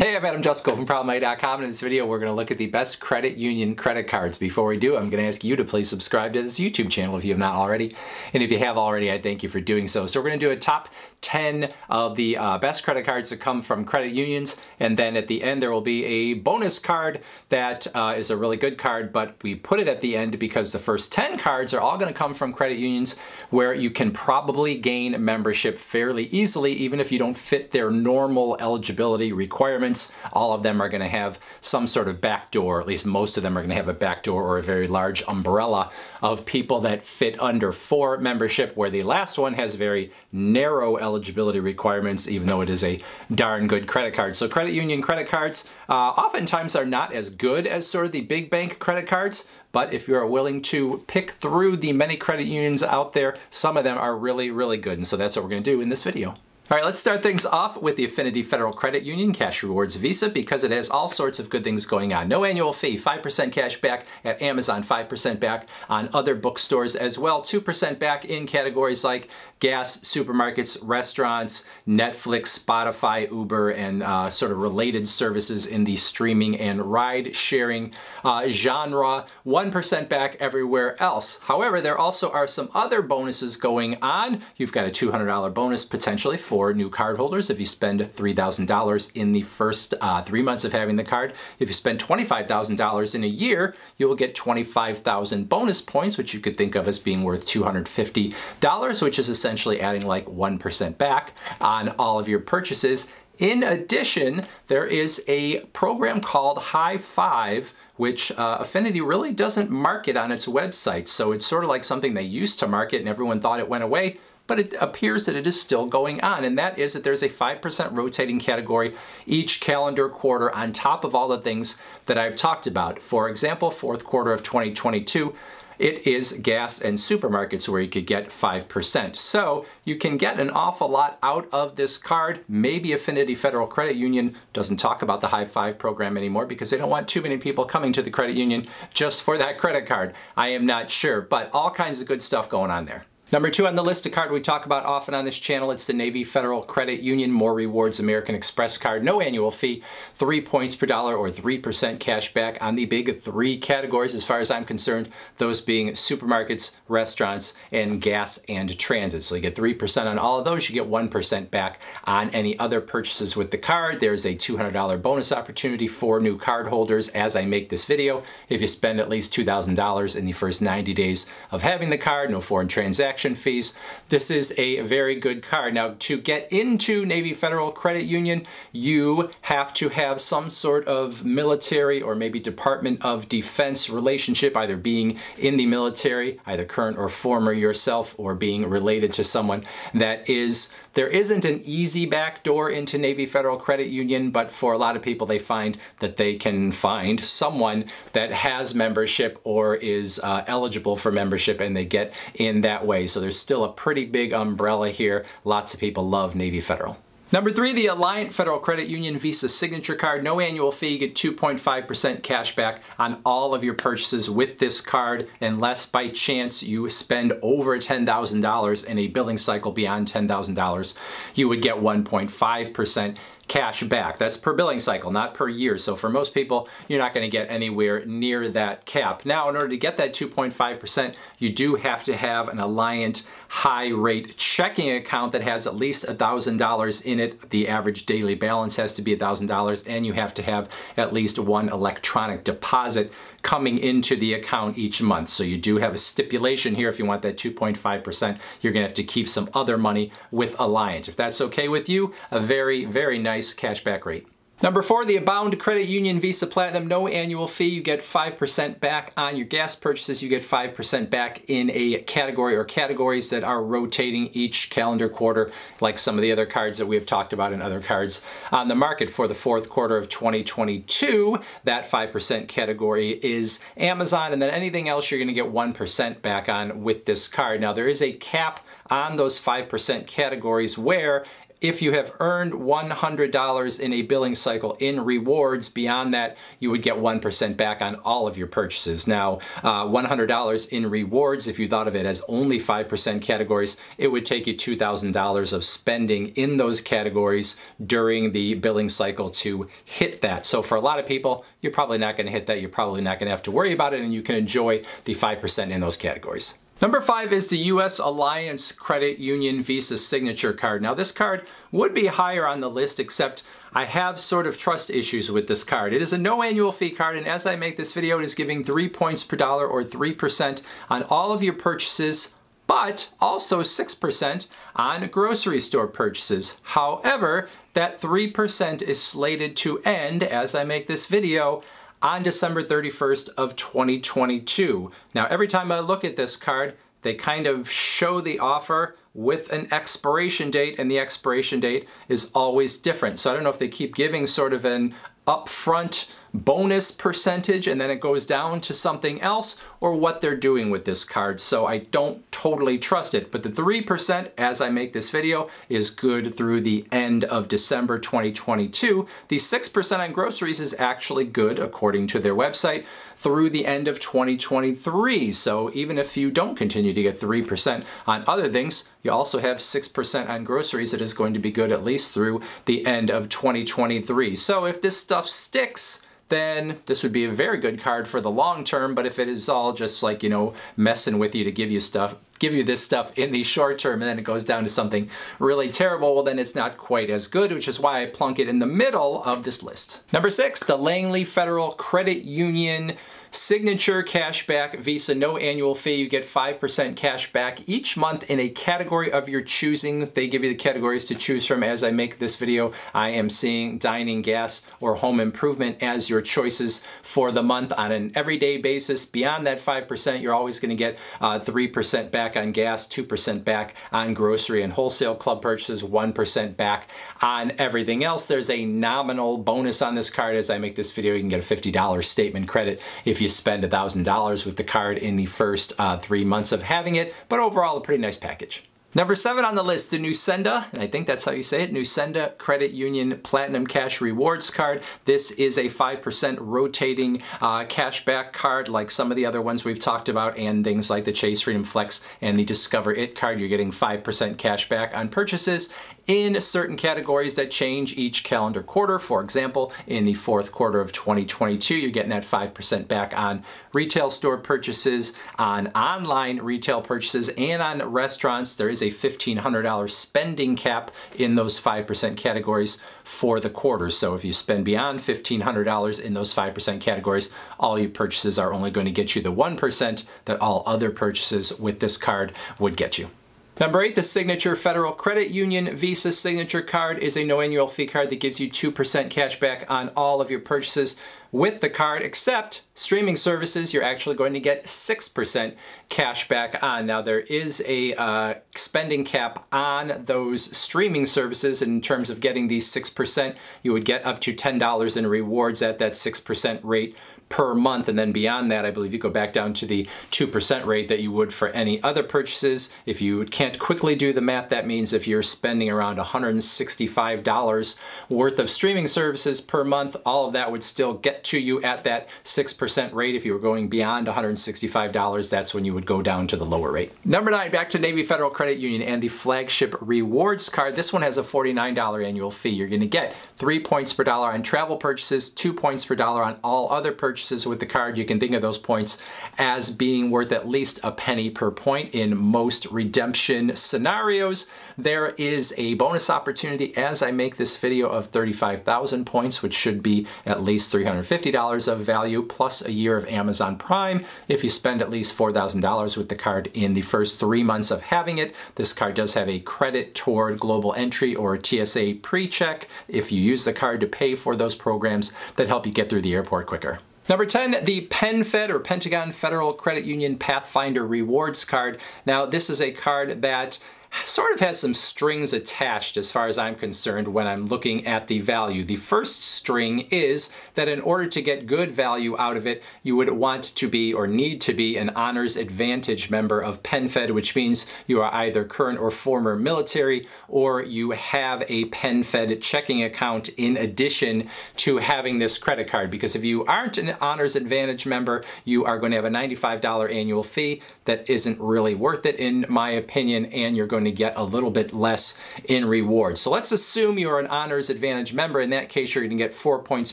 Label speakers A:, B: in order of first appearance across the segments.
A: Hey, I'm Adam Jusko from ProudMoney.com and in this video we're going to look at the best credit union credit cards. Before we do, I'm going to ask you to please subscribe to this YouTube channel if you have not already. And if you have already, I thank you for doing so. So we're going to do a top 10 of the uh, best credit cards that come from credit unions and then at the end there will be a bonus card that uh, is a really good card but we put it at the end because the first 10 cards are all going to come from credit unions where you can probably gain membership fairly easily even if you don't fit their normal eligibility requirements all of them are going to have some sort of backdoor, at least most of them are going to have a backdoor or a very large umbrella of people that fit under for membership, where the last one has very narrow eligibility requirements, even though it is a darn good credit card. So credit union credit cards uh, oftentimes are not as good as sort of the big bank credit cards, but if you are willing to pick through the many credit unions out there, some of them are really, really good. And so that's what we're going to do in this video. All right, let's start things off with the Affinity Federal Credit Union Cash Rewards Visa because it has all sorts of good things going on. No annual fee, 5% cash back at Amazon, 5% back on other bookstores as well, 2% back in categories like gas, supermarkets, restaurants, Netflix, Spotify, Uber, and uh, sort of related services in the streaming and ride sharing uh, genre, 1% back everywhere else. However, there also are some other bonuses going on. You've got a $200 bonus potentially for new cardholders if you spend $3,000 in the first uh, three months of having the card. If you spend $25,000 in a year, you will get 25,000 bonus points, which you could think of as being worth $250, which is essentially adding like 1% back on all of your purchases. In addition, there is a program called High Five, which uh, Affinity really doesn't market on its website. So it's sort of like something they used to market and everyone thought it went away but it appears that it is still going on, and that is that there's a 5% rotating category each calendar quarter on top of all the things that I've talked about. For example, fourth quarter of 2022, it is gas and supermarkets where you could get 5%. So you can get an awful lot out of this card. Maybe Affinity Federal Credit Union doesn't talk about the High Five program anymore because they don't want too many people coming to the credit union just for that credit card. I am not sure, but all kinds of good stuff going on there. Number two on the list, a card we talk about often on this channel, it's the Navy Federal Credit Union More Rewards American Express card. No annual fee, three points per dollar or 3% cash back on the big three categories as far as I'm concerned, those being supermarkets, restaurants, and gas and transit. So you get 3% on all of those, you get 1% back on any other purchases with the card. There's a $200 bonus opportunity for new card holders as I make this video. If you spend at least $2,000 in the first 90 days of having the card, no foreign transactions, fees. This is a very good card. Now to get into Navy Federal Credit Union, you have to have some sort of military or maybe Department of Defense relationship, either being in the military, either current or former yourself, or being related to someone that is there isn't an easy back door into Navy Federal Credit Union, but for a lot of people, they find that they can find someone that has membership or is uh, eligible for membership and they get in that way. So there's still a pretty big umbrella here. Lots of people love Navy Federal. Number three, the Alliant Federal Credit Union Visa Signature Card. No annual fee, you get 2.5% cash back on all of your purchases with this card unless by chance you spend over $10,000 in a billing cycle beyond $10,000. You would get 1.5% cash back. That's per billing cycle, not per year. So for most people, you're not going to get anywhere near that cap. Now, in order to get that 2.5%, you do have to have an Alliant high rate checking account that has at least $1,000 in it. The average daily balance has to be $1,000 and you have to have at least one electronic deposit coming into the account each month. So you do have a stipulation here if you want that 2.5%, you're gonna have to keep some other money with Alliant. If that's okay with you, a very, very nice cashback rate. Number four, the Abound Credit Union Visa Platinum, no annual fee. You get 5% back on your gas purchases. You get 5% back in a category or categories that are rotating each calendar quarter, like some of the other cards that we have talked about and other cards on the market for the fourth quarter of 2022. That 5% category is Amazon, and then anything else you're gonna get 1% back on with this card. Now, there is a cap on those 5% categories where if you have earned $100 in a billing cycle in rewards, beyond that, you would get 1% back on all of your purchases. Now, uh, $100 in rewards, if you thought of it as only 5% categories, it would take you $2,000 of spending in those categories during the billing cycle to hit that. So for a lot of people, you're probably not gonna hit that. You're probably not gonna have to worry about it and you can enjoy the 5% in those categories. Number five is the US Alliance Credit Union Visa Signature Card. Now this card would be higher on the list except I have sort of trust issues with this card. It is a no annual fee card and as I make this video it is giving 3 points per dollar or 3% on all of your purchases but also 6% on grocery store purchases. However, that 3% is slated to end as I make this video on December 31st of 2022. Now, every time I look at this card, they kind of show the offer with an expiration date and the expiration date is always different. So I don't know if they keep giving sort of an upfront bonus percentage and then it goes down to something else or what they're doing with this card. So I don't totally trust it, but the 3% as I make this video is good through the end of December 2022. The 6% on groceries is actually good according to their website through the end of 2023. So even if you don't continue to get 3% on other things, you also have 6% on groceries that is going to be good at least through the end of 2023. So if this stuff sticks, then this would be a very good card for the long term. But if it is all just like, you know, messing with you to give you stuff, give you this stuff in the short term and then it goes down to something really terrible, well then it's not quite as good, which is why I plunk it in the middle of this list. Number six, the Langley Federal Credit Union Signature cashback Visa, no annual fee. You get 5% cash back each month in a category of your choosing. They give you the categories to choose from. As I make this video, I am seeing dining, gas, or home improvement as your choices for the month on an everyday basis. Beyond that 5%, you're always gonna get 3% uh, back on gas, 2% back on grocery and wholesale club purchases, 1% back on everything else. There's a nominal bonus on this card. As I make this video, you can get a $50 statement credit if you spend $1,000 with the card in the first uh, three months of having it, but overall a pretty nice package. Number seven on the list, the Nusenda, and I think that's how you say it, Nusenda Credit Union Platinum Cash Rewards Card. This is a 5% rotating uh, cashback card like some of the other ones we've talked about and things like the Chase Freedom Flex and the Discover It card. You're getting 5% cash back on purchases in certain categories that change each calendar quarter. For example, in the fourth quarter of 2022, you're getting that 5% back on retail store purchases, on online retail purchases, and on restaurants. There is a $1,500 spending cap in those 5% categories for the quarter. So if you spend beyond $1,500 in those 5% categories, all your purchases are only going to get you the 1% that all other purchases with this card would get you. Number eight, the Signature Federal Credit Union Visa Signature Card is a no annual fee card that gives you 2% cash back on all of your purchases with the card, except streaming services, you're actually going to get 6% cash back on. Now there is a uh, spending cap on those streaming services in terms of getting these 6%, you would get up to $10 in rewards at that 6% rate per month. And then beyond that, I believe you go back down to the 2% rate that you would for any other purchases. If you can't quickly do the math, that means if you're spending around $165 worth of streaming services per month, all of that would still get to you at that 6% rate. If you were going beyond $165, that's when you would go down to the lower rate. Number nine, back to Navy Federal Credit Union and the flagship rewards card. This one has a $49 annual fee. You're gonna get three points per dollar on travel purchases, two points per dollar on all other purchases, purchases with the card, you can think of those points as being worth at least a penny per point in most redemption scenarios. There is a bonus opportunity as I make this video of 35,000 points, which should be at least $350 of value plus a year of Amazon Prime. If you spend at least $4,000 with the card in the first three months of having it, this card does have a credit toward global entry or TSA pre-check if you use the card to pay for those programs that help you get through the airport quicker. Number 10, the PenFed or Pentagon Federal Credit Union Pathfinder Rewards card. Now, this is a card that sort of has some strings attached as far as I'm concerned when I'm looking at the value. The first string is that in order to get good value out of it, you would want to be or need to be an Honors Advantage member of PenFed, which means you are either current or former military or you have a PenFed checking account in addition to having this credit card. Because if you aren't an Honors Advantage member, you are going to have a $95 annual fee that isn't really worth it in my opinion, and you're going to get a little bit less in rewards. So let's assume you're an Honors Advantage member. In that case, you're going to get four points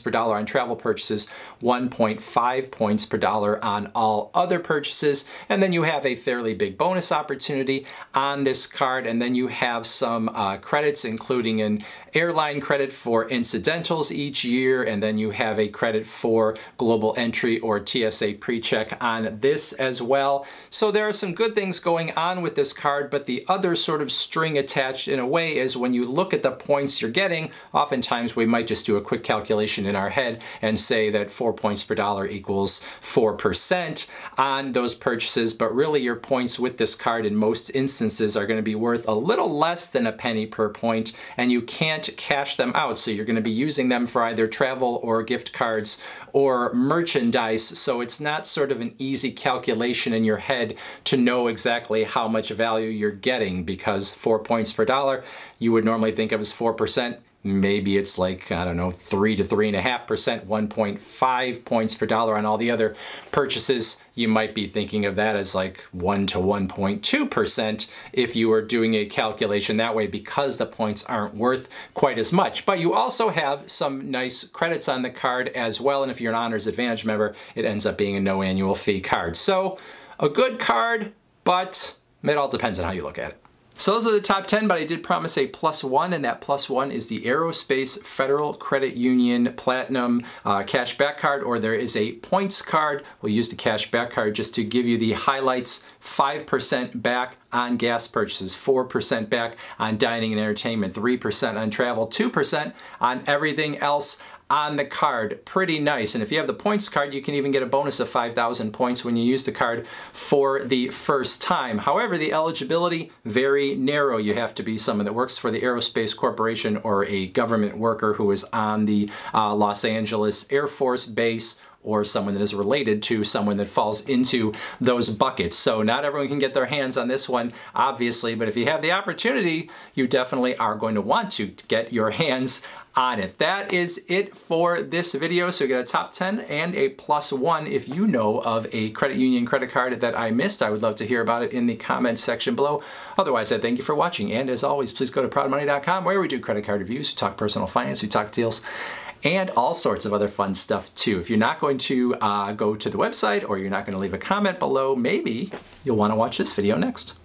A: per dollar on travel purchases, 1.5 points per dollar on all other purchases, and then you have a fairly big bonus opportunity on this card, and then you have some uh, credits, including an airline credit for incidentals each year, and then you have a credit for global entry or TSA pre-check on this as well. So there are some good things going on with this card, but the other sort of string attached in a way is when you look at the points you're getting, oftentimes we might just do a quick calculation in our head and say that four points per dollar equals 4% on those purchases, but really your points with this card in most instances are gonna be worth a little less than a penny per point, and you can't cash them out. So you're gonna be using them for either travel or gift cards or merchandise. So it's not sort of an easy calculation in your head to know exactly how much value you're getting because four points per dollar, you would normally think of as 4% maybe it's like, I don't know, 3 to 3.5%, 1.5 points per dollar on all the other purchases. You might be thinking of that as like 1 to 1.2% if you are doing a calculation that way because the points aren't worth quite as much. But you also have some nice credits on the card as well, and if you're an Honors Advantage member, it ends up being a no annual fee card. So a good card, but it all depends on how you look at it. So those are the top 10, but I did promise a plus one, and that plus one is the Aerospace Federal Credit Union Platinum uh, Cash Back Card, or there is a points card. We'll use the cash back card just to give you the highlights 5% back on gas purchases, 4% back on dining and entertainment, 3% on travel, 2% on everything else on the card. Pretty nice. And if you have the points card, you can even get a bonus of 5,000 points when you use the card for the first time. However, the eligibility, very narrow. You have to be someone that works for the Aerospace Corporation or a government worker who is on the uh, Los Angeles Air Force Base or someone that is related to someone that falls into those buckets. So not everyone can get their hands on this one, obviously, but if you have the opportunity, you definitely are going to want to get your hands on it. That is it for this video. So you get a top 10 and a plus one. If you know of a credit union credit card that I missed, I would love to hear about it in the comments section below. Otherwise, I thank you for watching. And as always, please go to proudmoney.com where we do credit card reviews, we talk personal finance, we talk deals, and all sorts of other fun stuff too. If you're not going to uh, go to the website or you're not going to leave a comment below, maybe you'll want to watch this video next.